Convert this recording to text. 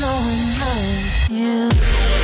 no one Yeah. you.